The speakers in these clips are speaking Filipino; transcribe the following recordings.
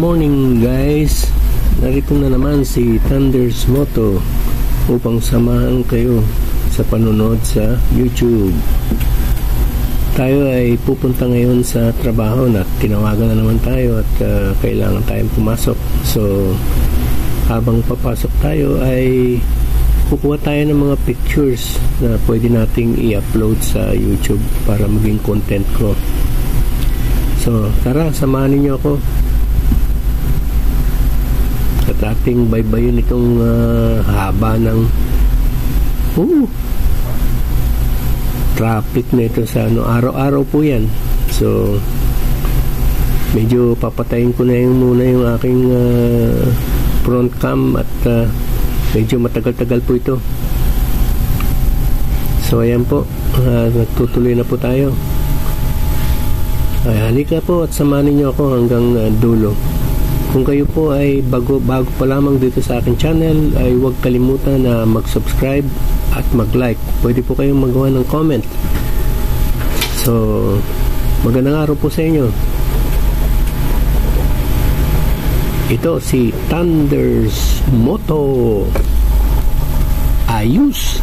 Morning guys. Narito na naman si Thunders Moto upang samahan kayo sa panonood sa YouTube. Tayo ay pupunta ngayon sa trabaho na tinawagan na naman tayo at uh, kailangan tayong pumasok. So habang papasok tayo ay kukuha tayo ng mga pictures na pwede nating i-upload sa YouTube para maging content ko. So, tara, samahan niyo ako. At ating baybayin itong uh, haba ng uh, traffic na ito sa ano, araw-araw po yan. So, medyo papatayin ko na yung muna yung aking uh, front cam at uh, medyo matagal-tagal po ito. So, ayan po. Uh, nagtutuloy na po tayo. Ay, halika po at samahan niyo ako hanggang uh, dulo. Kung kayo po ay bago, bago pa lamang dito sa akin channel, ay huwag kalimutan na mag-subscribe at mag-like. Pwede po kayong magawa ng comment. So, magandang araw po sa inyo. Ito si Thunders Moto. Ayos!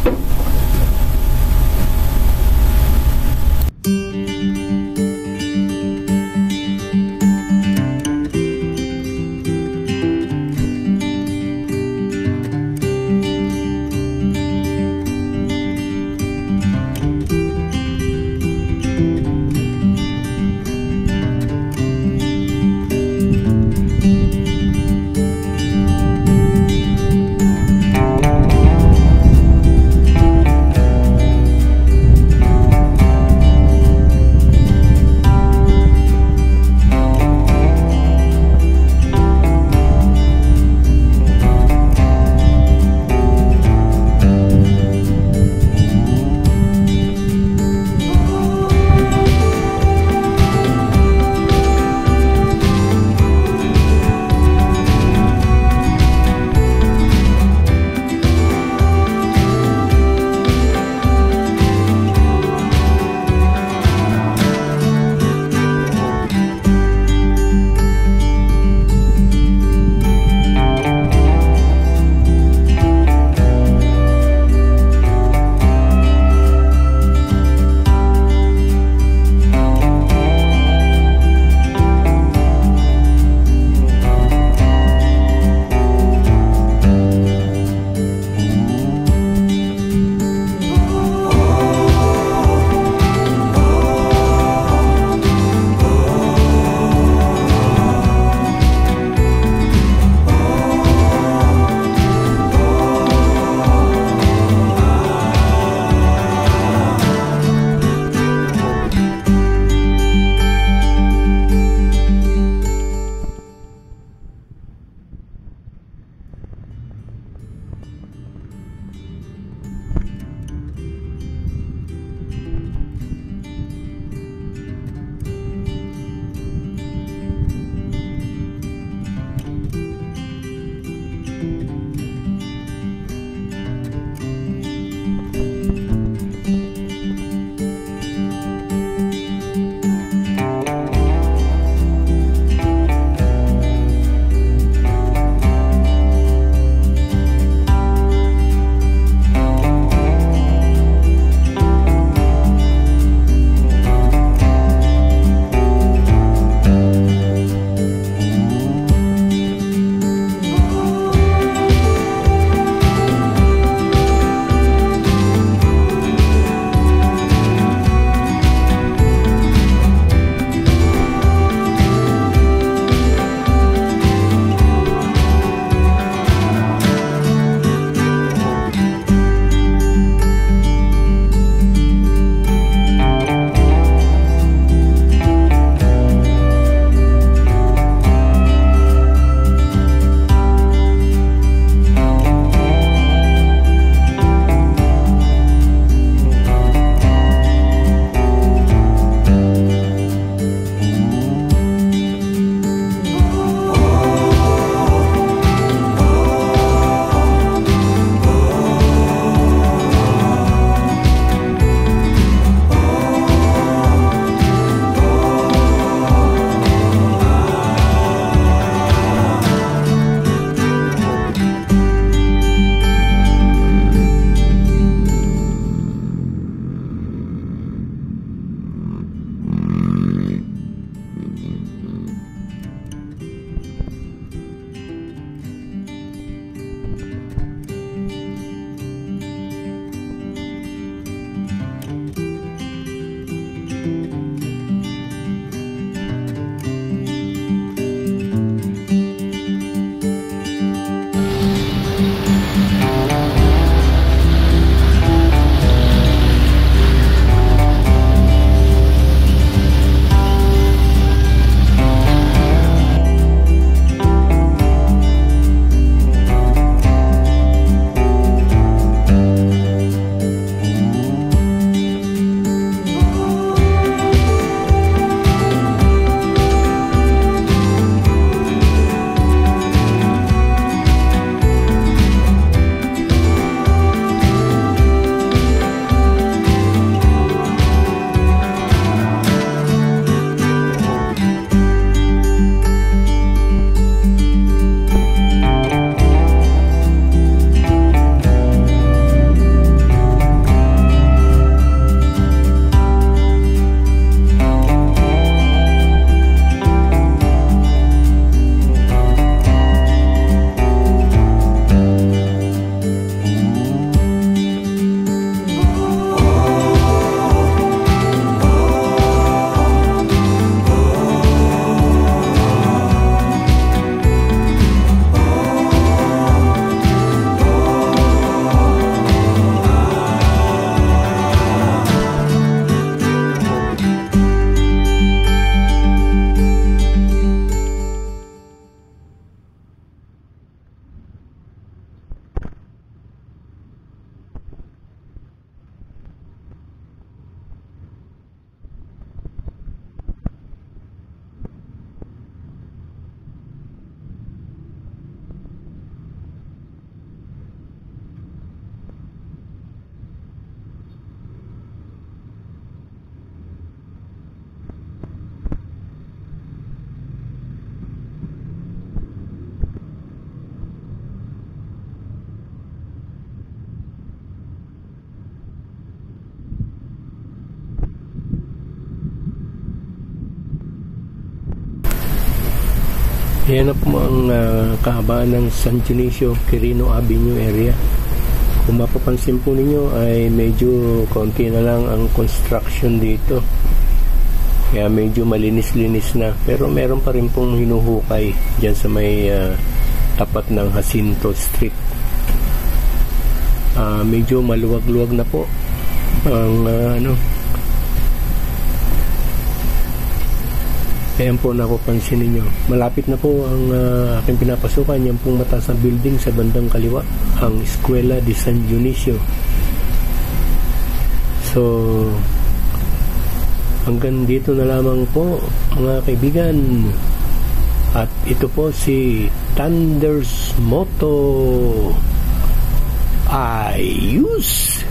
Yan na po ang uh, kahabaan ng San Dionisio, Quirino Avenue area. Kung mapapansin po ninyo ay medyo konti na lang ang construction dito. Kaya medyo malinis-linis na. Pero meron pa rin pong hinuhukay dyan sa may uh, tapat ng Jacinto Street. Uh, medyo maluwag-luwag na po ang uh, ano Ayan po napapansin ninyo. Malapit na po ang uh, aking pinapasukan. Yan pong mataas na building sa bandang kaliwa. Ang Escuela de San Dionisio. So, hanggang dito na lamang po mga kaibigan. At ito po si Thunder's Moto. Ayus!